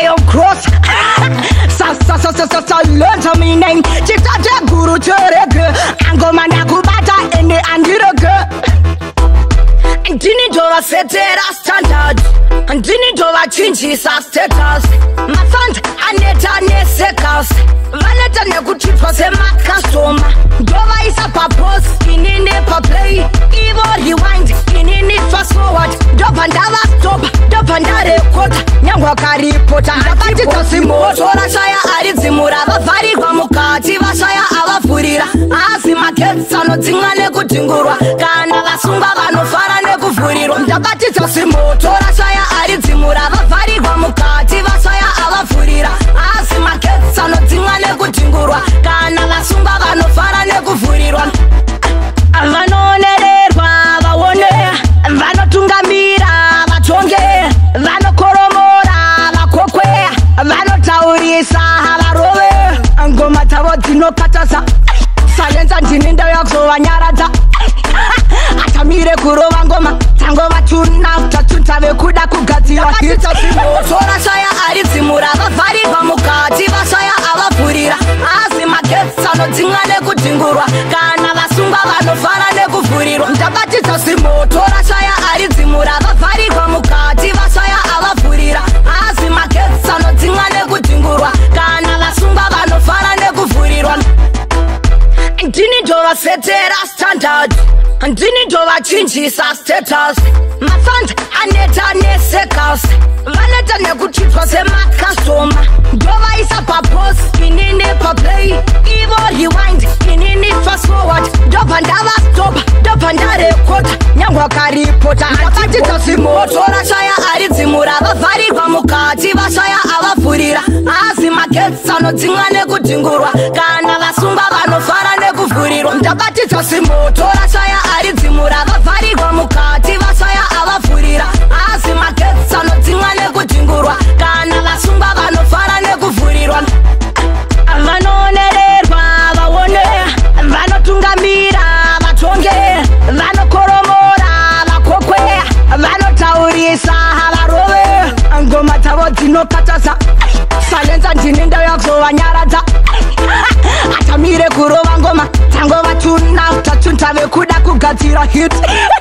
Leo Cross. Sa sa sa sa sa sa lenta mineng. Chita de guru terege. Ango mana kubata ene andirege. Ndini jova setera standard. Ndini jova chinji sa status. Mafant aneta ne sekas. Valeta ne kuchipa se makastom. kutangwa karipo takati tasimotora shaya ari dzimura vavharirwa mukati vashaya avavhurira asi magetsi anodzimwa nekudhingurwa kana vasungwa vanofara nekuvhurirwa ndakati tasimotora shaya ari dzimura vavha zvinokatasa sayenza ndini ndayakuzovanyaradza atamire kurova ngoma tangova tuna tatuta vekuda kugadzirazora shaya aridzimura vavhariva mukati vashaya avavhurira asi magetsi anodzimwa nekudzingurwa kana vasungwa vanovhara nekuvhurirwa ndabatidza simotora shaya aridzimura vavhariva ndovasetera standard handini ndovachinjisa status mafund aneta nesecus vaneta nekutipa semacustoma ndovaisa papost inini paplay ivo rewind inini fasforward ndobva ndava stopa ndobva ndarekota nyangwa karipota akatita zvimoto rashaya ari dzimura vavharirwa mukati vashaya avavhurira haazi magetsano dzimwa nekudhingurwa kana vasungwa vanofara kuvhurirwa ndakatidza simuto rasvaya ari dzimura vavharirwa mukati vasvaya avavhurira asi magetsi anodzimwa nekudzingurwa kana vasungwa vanovhara nekuvhurirwa vanoonererwa vaone vanotungamira vatonge vanokoromora vakokwe vanotaurisa varove ngoma dzavo dzinokataza sanenza ndinendayakuzovanyaradza atamire kurova it a hit